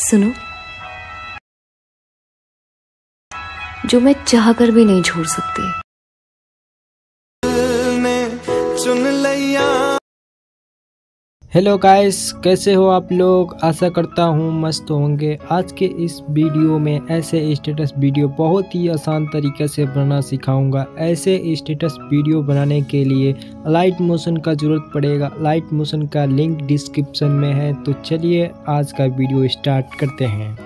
सुनो। जो मैं चाह कर भी नहीं छोड़ सकती। चुन लिया हेलो गाइस कैसे हो आप लोग? आशा करता हूँ मस्त होंगे। आज के इस वीडियो में ऐसे स्टेटस वीडियो बहुत ही आसान तरीके से बनाना सिखाऊँगा। ऐसे स्टेटस वीडियो बनाने के लिए लाइट मोशन का ज़रूरत पड़ेगा। लाइट मोशन का लिंक डिस्क्रिप्शन में है। तो चलिए आज का वीडियो स्टार्ट करते हैं।